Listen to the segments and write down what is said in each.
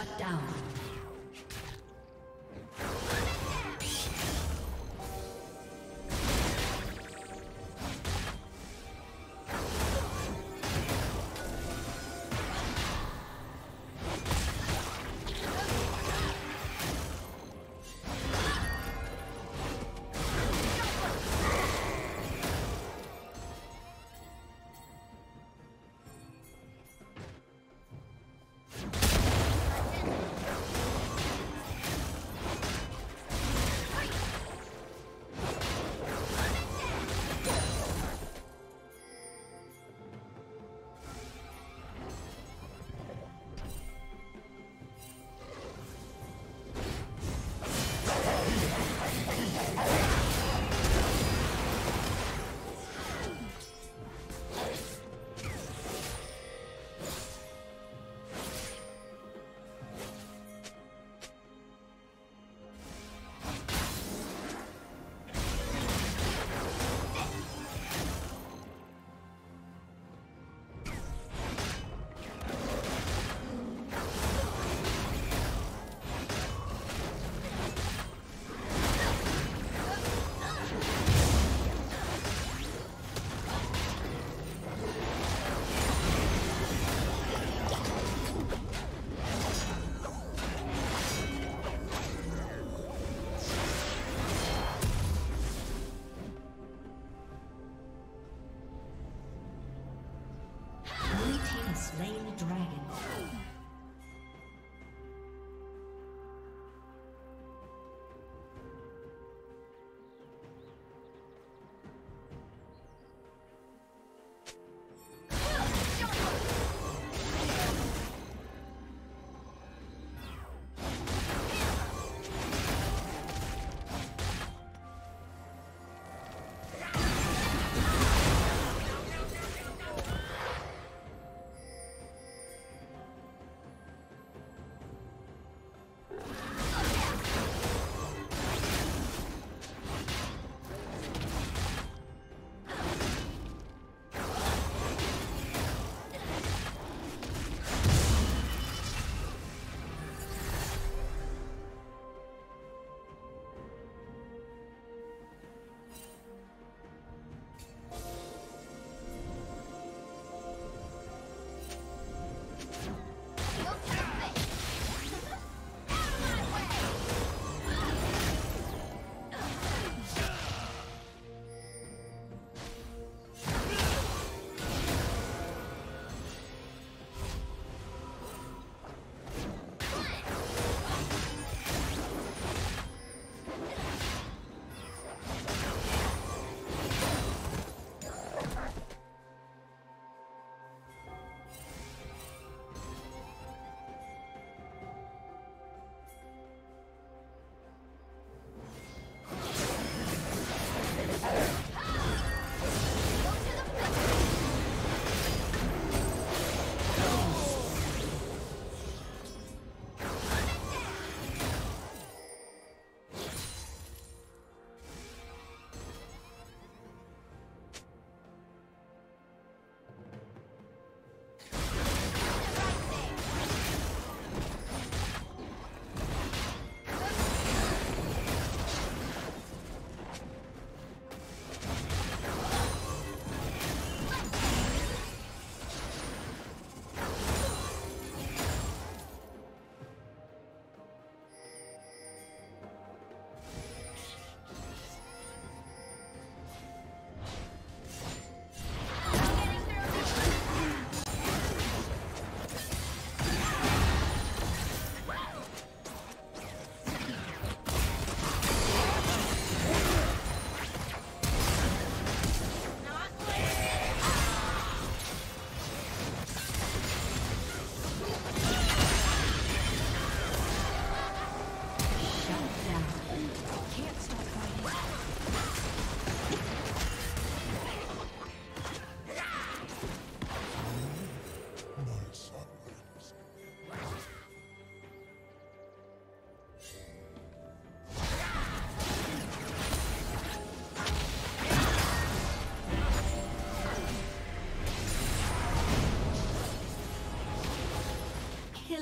Shut down.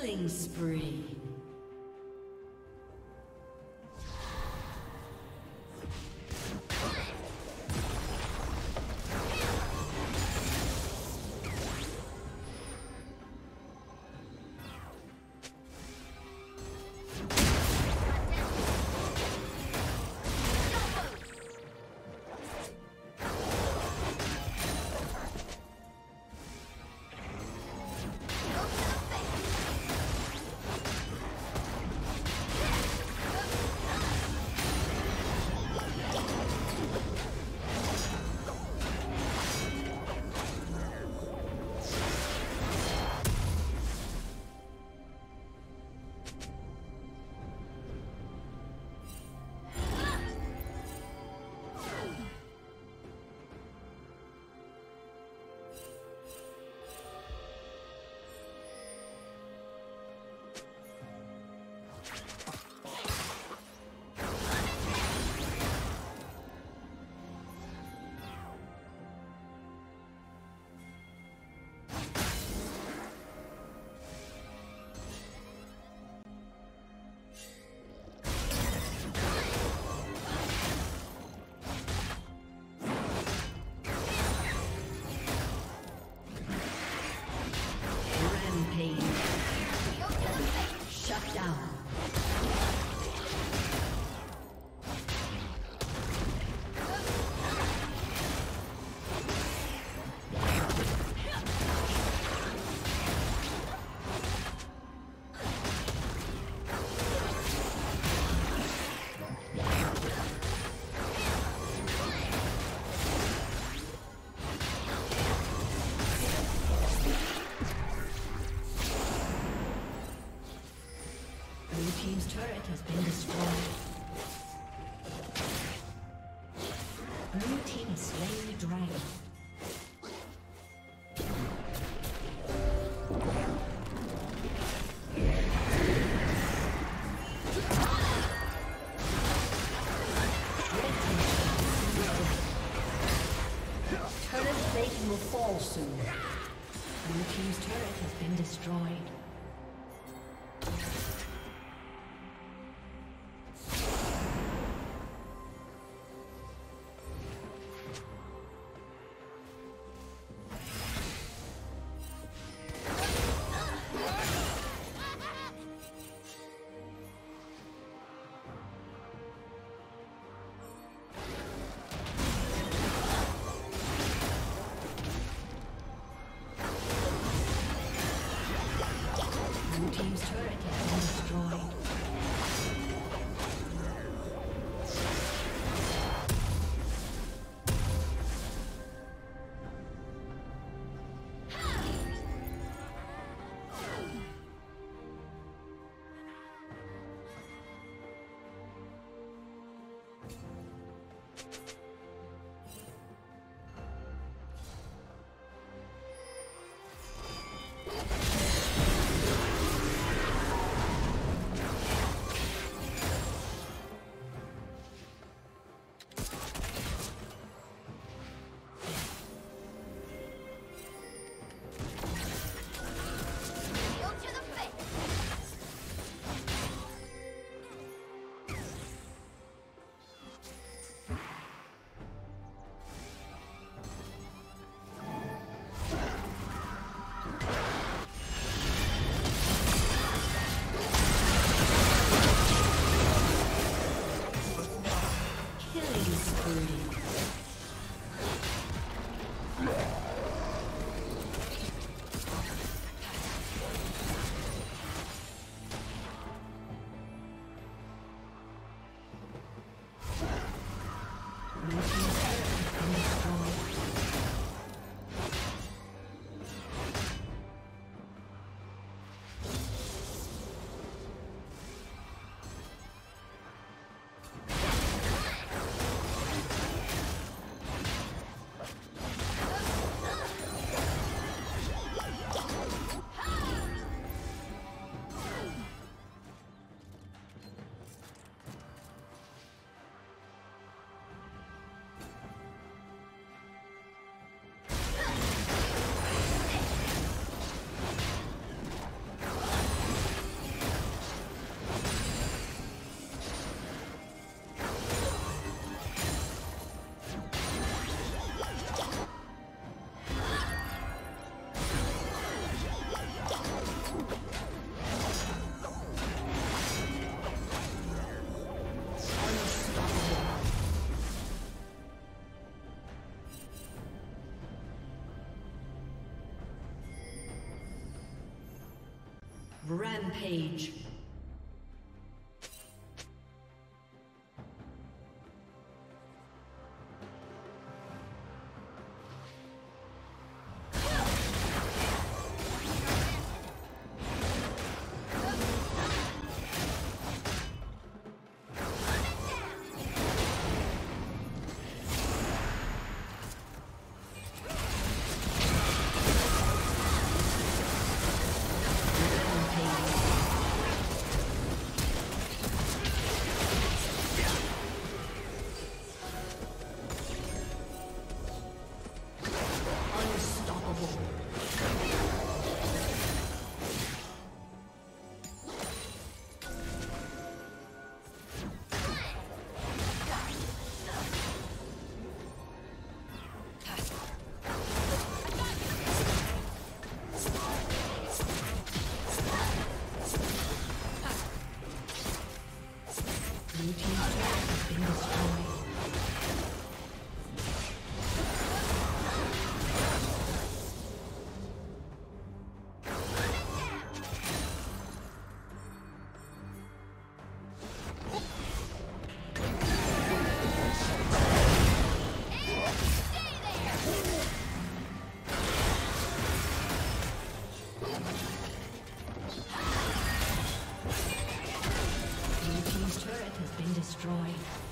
Killing spree. Slain the dragon. Rampage. destroyed.